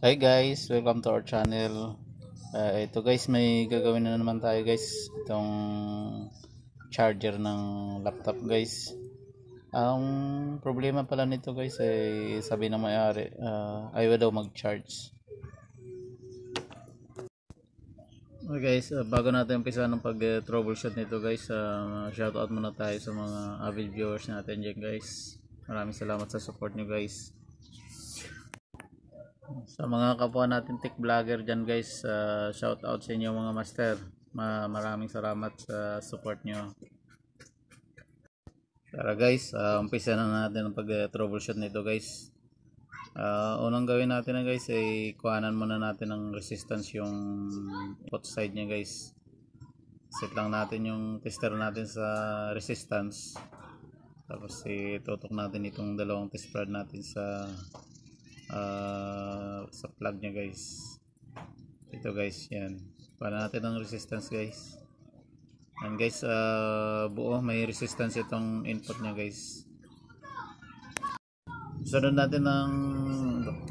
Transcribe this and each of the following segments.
Hi guys, welcome to our channel. Uh, ito guys, may gagawin na naman tayo guys. Itong charger ng laptop guys. Ang problema pala nito guys ay sabi ng may-ari, uh, ayaw daw mag-charge. Okay guys, uh, bago natin umpisa ng pag-troubleshoot nito guys, uh, shoutout muna tayo sa mga avid viewers natin dyan guys. Maraming salamat sa support nyo guys sa mga kapwa natin tech vlogger dyan guys uh, shout out sa inyo mga master. Ma maraming salamat sa support nyo. Tara guys uh, umpisa na natin ang pag troubleshoot nito guys. Uh, unang gawin natin na guys ay kuhanan muna natin ng resistance yung input side nya guys. Set lang natin yung tester natin sa resistance. Tapos itutok natin itong dalawang test rod natin sa uh, sa plug nya guys. Ito guys yan. Para natin ang resistance guys. And guys uh, buo. May resistance itong input nya guys. Sunod natin ng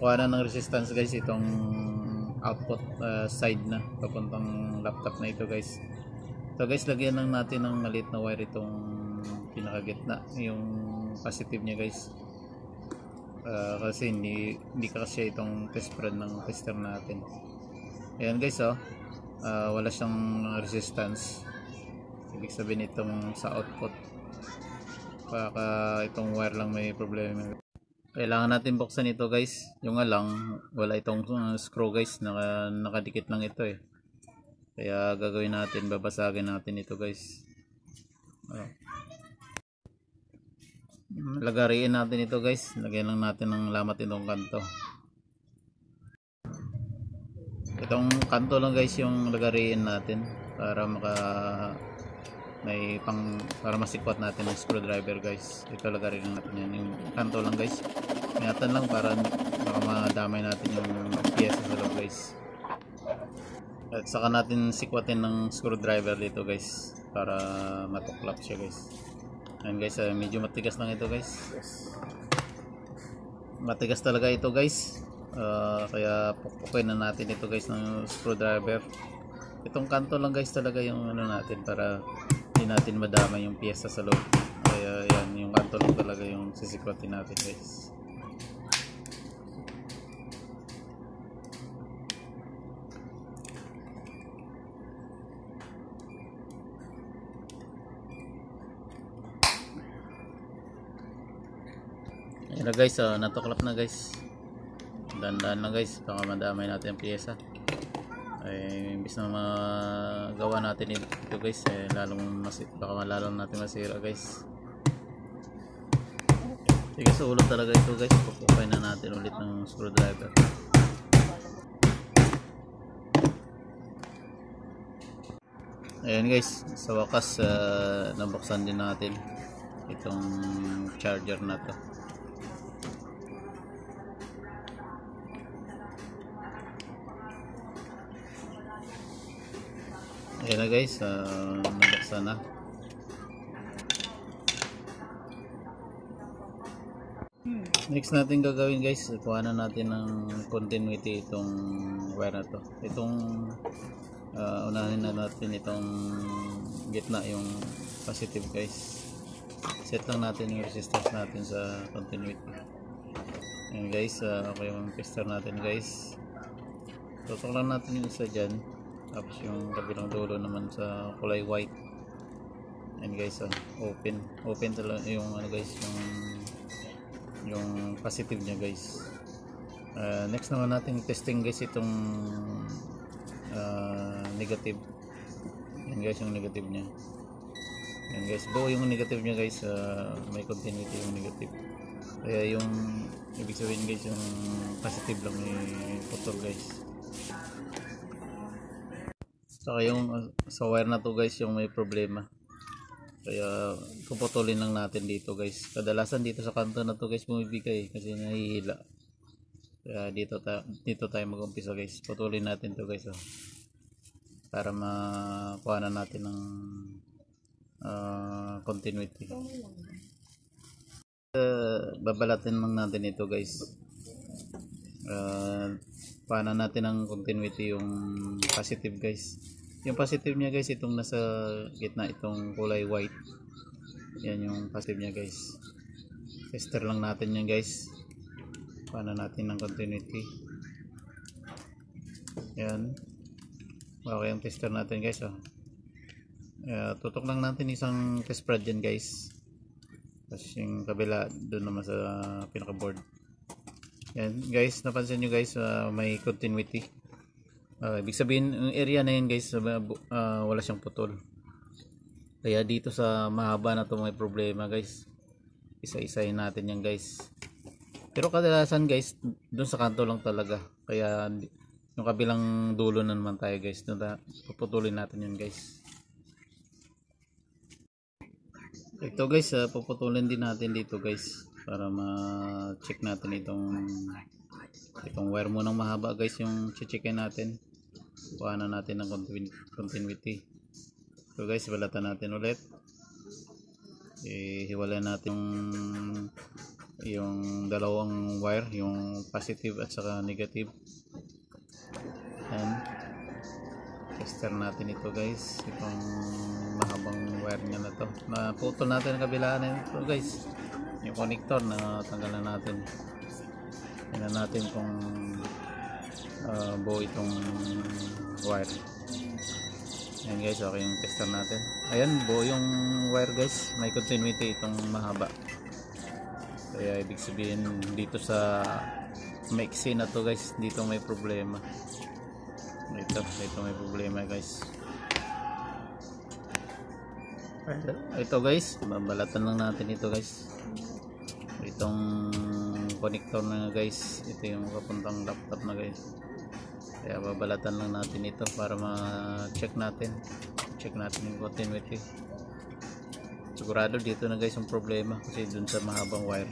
kuha ng resistance guys itong output uh, side na papuntang laptop na ito guys. So guys lagyan lang natin ng maliit na wire itong pinakagitna yung positive nya guys uh, kasi hindi, hindi kasi itong test spread ng tester natin. Ayan guys oh. Uh, wala siyang resistance. Ibig sabihin itong sa output. Baka itong wire lang may problema. Kailangan natin buksan ito guys. Yung alang wala itong uh, screw guys. Naka, nakadikit lang ito eh. Kaya gagawin natin babasagin natin ito guys. Oh lagariin natin ito guys. Lagyan lang natin ng lamat itong kanto. Itong kanto lang guys yung lagariin natin para maka may pang para masikwat natin ng screwdriver guys. Ito lagariin natin yan. Yung kanto lang guys. Ingatan lang para baka madamay natin yung pyesa sa loob guys. At saka natin sikwatin ng screwdriver dito guys para matuklap siya guys Ayan guys, uh, medyo matigas lang ito guys. Matigas talaga ito guys. Uh, kaya pukpukin na natin ito guys ng screwdriver. Itong kanto lang guys talaga yung ano natin para hindi natin madama yung piyesa sa loob. Kaya yan, yung kanto lang talaga yung sisikwatin natin guys. Ayan na guys, oh, natuklap na guys. Dandan lang guys, baka madamay natin ang piyesa. Ay, imbis na magawa natin ito guys, eh, lalong mas, baka lalong natin masira guys. Sige, sa ulo talaga ito guys, pupukay na natin ulit ng screwdriver. Ayan guys, sa wakas uh, nabuksan din natin itong charger na to. Ayan na guys, uh, nabuksan na. Next natin gagawin guys, kuha na natin ng continuity itong wire na to. Itong uh, unahin na natin itong gitna yung positive guys. Set lang natin yung resistance natin sa continuity. Ayan guys, uh, okay yung tester natin guys. Tutok lang natin yung isa dyan tapos yung kabilang dulo naman sa kulay white. And guys uh, open. Open talaga yung ano guys yung yung positive nya guys. Uh, next naman natin testing guys itong uh, negative. Yan guys yung negative nya yan guys buo yung negative nya guys. Uh, may continuity yung negative. Kaya yung ibig sabihin guys yung positive lang may putol guys Saka yung uh, sa wire na to guys yung may problema. Kaya puputulin lang natin dito guys. Kadalasan dito sa kanto na to guys bumibigay kasi nahihila. Kaya dito, ta dito tayo mag-umpisa guys. Putulin natin to guys. Oh. Para makuha na natin ng uh, continuity. Uh, babalatin lang natin ito guys. Uh, paano natin ang continuity yung positive guys yung positive niya guys itong nasa gitna itong kulay white. Yan yung positive niya guys. Tester lang natin yan guys. Paano natin ang continuity? Yan. Okay yung tester natin guys oh. Uh, tutok lang natin isang test prod dyan guys. Tapos yung kabila doon naman sa pinaka board yan guys napansin nyo guys uh, may continuity uh, ibig sabihin yung area na yun guys uh, wala siyang putol. Kaya dito sa mahaba na to may problema guys. Isa-isahin natin yan guys. Pero kadalasan guys doon sa kanto lang talaga. Kaya yung kabilang dulo na naman tayo guys doon ta puputulin natin yun guys. Ito guys uh, puputulin din natin dito guys para ma-check natin itong itong wire mo ng mahaba guys yung checkin natin kuha na natin ng continuity. So guys balatan natin ulit. Ihiwalay natin yung yung dalawang wire yung positive at saka negative. And tester natin ito guys. Itong mahabang wire niya na to. Naputol natin ang kabilaan ito guys yung connector na tanggalan natin. Tingnan natin kung uh, buo itong wire. Ayan guys okay yung tester natin. Ayan buo yung wire guys. May continuity itong mahaba. Kaya ibig sabihin dito sa maiksi na to guys dito may problema. Ito ito may problema guys. Ito guys babalatan lang natin ito guys. Itong connector na guys ito yung papuntang laptop na guys kaya babalatan lang natin ito para ma-check natin. Check natin yung continuity. Sigurado dito na guys yung problema kasi dun sa mahabang wire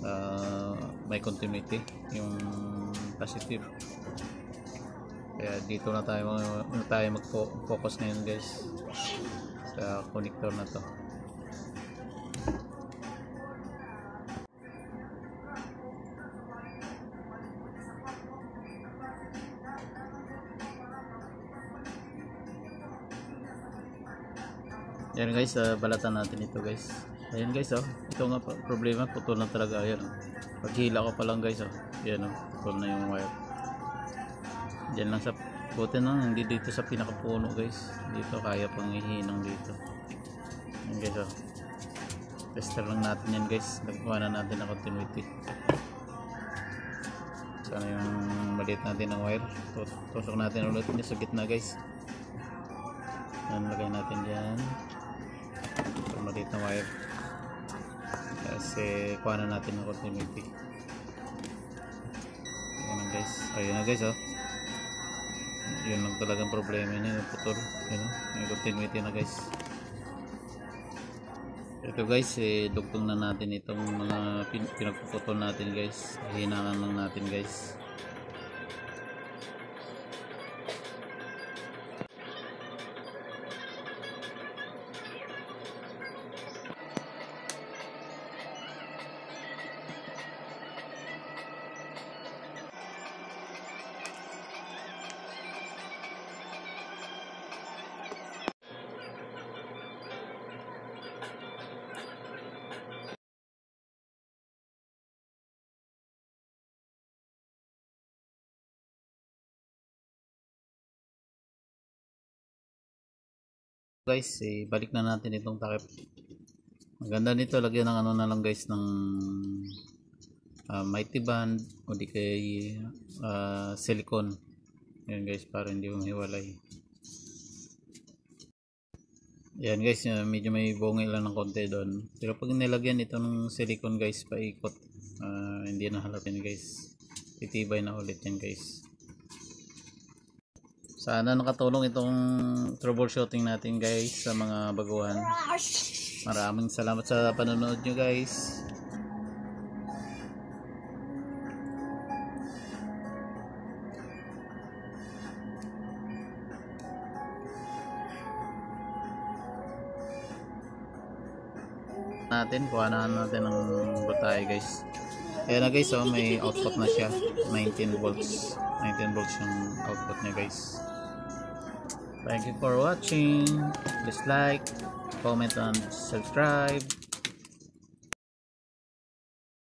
uh, may continuity yung positive. Kaya dito na tayo, na tayo mag-focus ngayon guys sa connector na to yan guys uh, balatan natin ito guys. Ayan guys oh. Ito nga problema putol na talaga ayan oh. paghila ko pa lang guys oh. Yan oh putol na yung wire. Dyan lang sa buti na hindi dito sa pinakapuno guys. Dito kaya pang ihinang dito. Yan guys oh. Tester lang natin yan guys. Nagkuha na natin ang continuity. Sana yung maliit natin ng wire. Tusok natin ulit niya sa gitna guys. Yan lagay natin dyan maliit na wire. Kasi kuha na natin ng continuity. Yan na guys. Ayun na guys oh. Yun lang talagang problema niya putol. Yun know? may continuity na guys. Ito guys eh, dugtong na natin itong mga pin pinagpuputol natin guys. Hinangan lang natin guys guys eh, balik na natin itong takip. Maganda nito lagyan ng ano na lang guys ng uh, mighty band o di kay uh, silicone. Yan guys para hindi humiwalay. Yan guys uh, medyo may bungay lang ng konti doon. Pero pag nilagyan ito ng silicone guys paikot uh, hindi na halatin guys. Titibay na ulit yan guys sana nakatulong itong troubleshooting natin guys sa mga baguhan. Maraming salamat sa panonood nyo guys. natin kuha na natin ng butay guys Ayan na guys, oh, may output na siya. 19 volts. 19 volts yung output niya guys. Thank you for watching. Please like, comment, and subscribe.